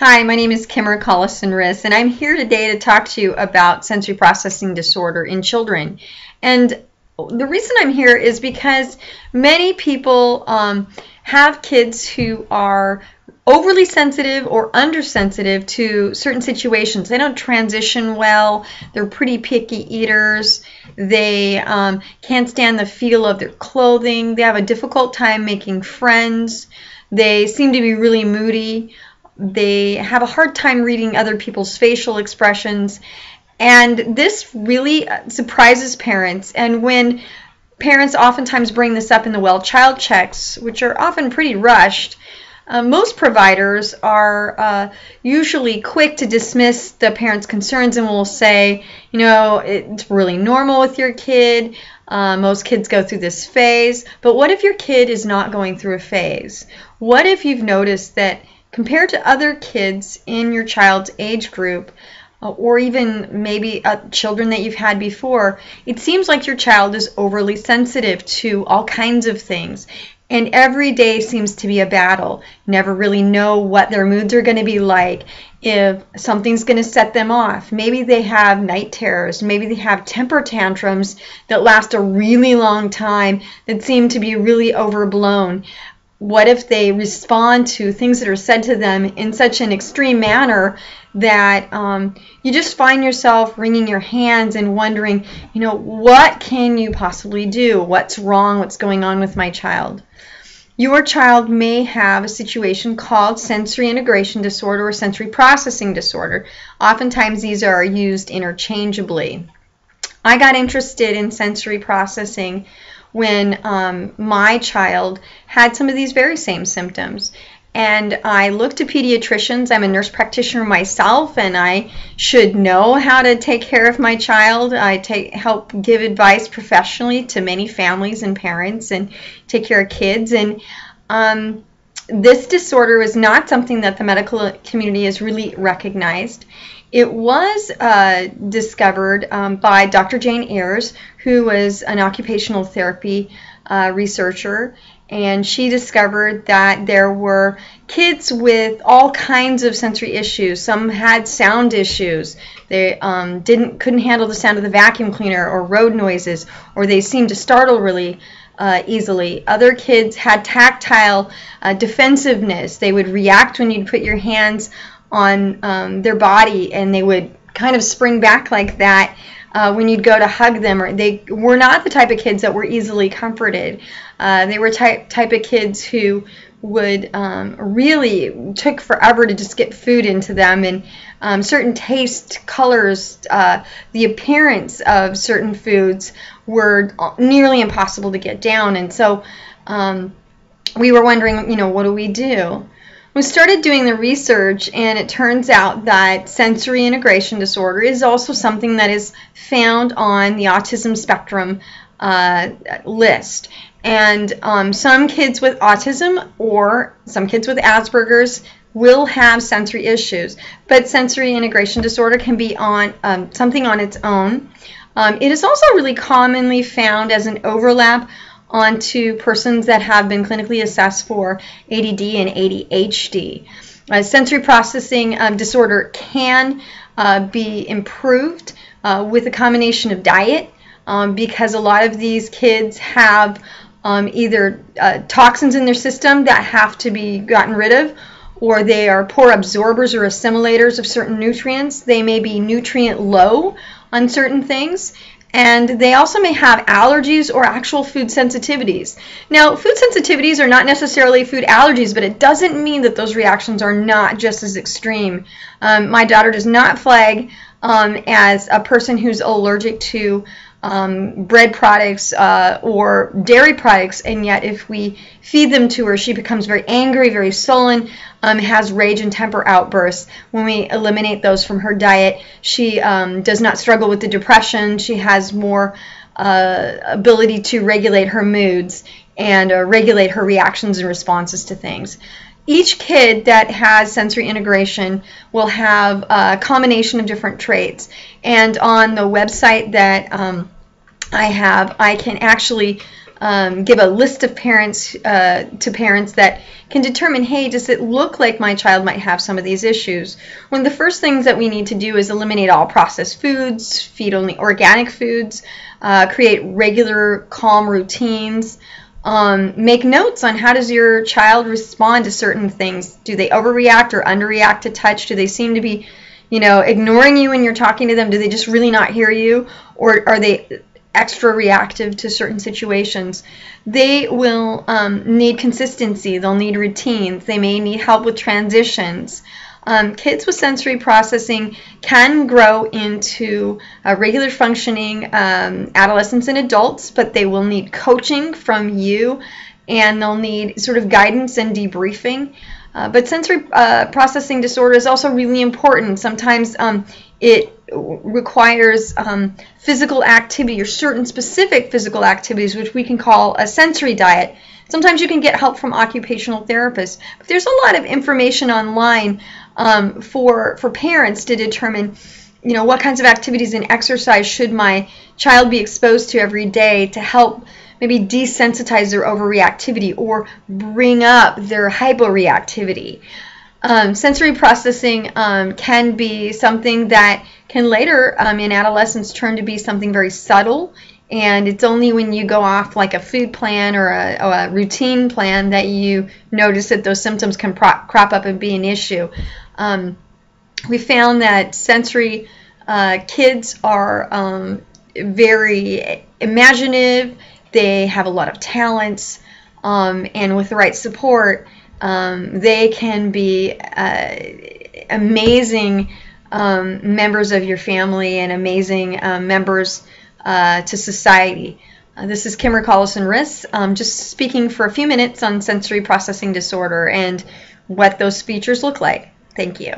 Hi, my name is Kimmer Collison-Riss, and I'm here today to talk to you about sensory processing disorder in children. And the reason I'm here is because many people um, have kids who are overly sensitive or undersensitive to certain situations. They don't transition well. They're pretty picky eaters. They um, can't stand the feel of their clothing. They have a difficult time making friends. They seem to be really moody they have a hard time reading other people's facial expressions. And this really surprises parents. And when parents oftentimes bring this up in the well child checks, which are often pretty rushed, uh, most providers are uh, usually quick to dismiss the parent's concerns and will say, you know, it's really normal with your kid. Uh, most kids go through this phase. But what if your kid is not going through a phase? What if you've noticed that compared to other kids in your child's age group, uh, or even maybe uh, children that you've had before, it seems like your child is overly sensitive to all kinds of things. And every day seems to be a battle. Never really know what their moods are going to be like, if something's going to set them off. Maybe they have night terrors. Maybe they have temper tantrums that last a really long time that seem to be really overblown what if they respond to things that are said to them in such an extreme manner that um, you just find yourself wringing your hands and wondering, you know, what can you possibly do? What's wrong? What's going on with my child? Your child may have a situation called sensory integration disorder or sensory processing disorder. Oftentimes, these are used interchangeably. I got interested in sensory processing when um, my child had some of these very same symptoms. And I looked to pediatricians. I'm a nurse practitioner myself, and I should know how to take care of my child. I take help give advice professionally to many families and parents, and take care of kids. And um, this disorder is not something that the medical community has really recognized. It was uh, discovered um, by Dr. Jane Ayres, who was an occupational therapy uh, researcher, and she discovered that there were kids with all kinds of sensory issues. Some had sound issues. They um, didn't couldn't handle the sound of the vacuum cleaner or road noises, or they seemed to startle really uh, easily. Other kids had tactile uh, defensiveness. They would react when you'd put your hands on um, their body and they would kind of spring back like that uh, when you'd go to hug them or they were not the type of kids that were easily comforted uh, they were type type of kids who would um, really took forever to just get food into them. And um, certain taste colors uh, the appearance of certain foods were nearly impossible to get down. And so um, we were wondering you know what do we do? We started doing the research and it turns out that sensory integration disorder is also something that is found on the autism spectrum uh, list. And um, some kids with autism or some kids with Asperger's will have sensory issues, but sensory integration disorder can be on um, something on its own. Um, it is also really commonly found as an overlap onto persons that have been clinically assessed for ADD and ADHD. Uh, sensory processing um, disorder can uh, be improved uh, with a combination of diet um, because a lot of these kids have um, either uh, toxins in their system that have to be gotten rid of or they are poor absorbers or assimilators of certain nutrients. They may be nutrient low on certain things and they also may have allergies or actual food sensitivities. Now, food sensitivities are not necessarily food allergies, but it doesn't mean that those reactions are not just as extreme. Um, my daughter does not flag um, as a person who's allergic to um, bread products uh, or dairy products, and yet if we feed them to her, she becomes very angry, very sullen, um, has rage and temper outbursts. When we eliminate those from her diet, she um, does not struggle with the depression. She has more uh, ability to regulate her moods and uh, regulate her reactions and responses to things each kid that has sensory integration will have a combination of different traits. And on the website that um, I have, I can actually um, give a list of parents uh, to parents that can determine, hey, does it look like my child might have some of these issues? One of the first things that we need to do is eliminate all processed foods, feed only organic foods, uh, create regular calm routines. Um, make notes on how does your child respond to certain things. Do they overreact or underreact to touch? Do they seem to be, you know, ignoring you when you're talking to them? Do they just really not hear you, or are they extra reactive to certain situations? They will um, need consistency. They'll need routines. They may need help with transitions. Um, kids with sensory processing can grow into uh, regular functioning um, adolescents and adults, but they will need coaching from you and they'll need sort of guidance and debriefing. Uh, but sensory uh, processing disorder is also really important. Sometimes um, it requires um, physical activity or certain specific physical activities, which we can call a sensory diet. Sometimes you can get help from occupational therapists, but there's a lot of information online um, for for parents to determine you know what kinds of activities and exercise should my child be exposed to every day to help maybe desensitize their overreactivity or bring up their hyporeactivity. Um, sensory processing um, can be something that can later um, in adolescence turn to be something very subtle and it's only when you go off like a food plan or a, or a routine plan that you notice that those symptoms can crop up and be an issue. Um, we found that sensory uh, kids are um, very imaginative, they have a lot of talents, um, and with the right support, um, they can be uh, amazing um, members of your family and amazing uh, members uh, to society. Uh, this is Kimmer Collison Riss, um, just speaking for a few minutes on sensory processing disorder and what those features look like. Thank you.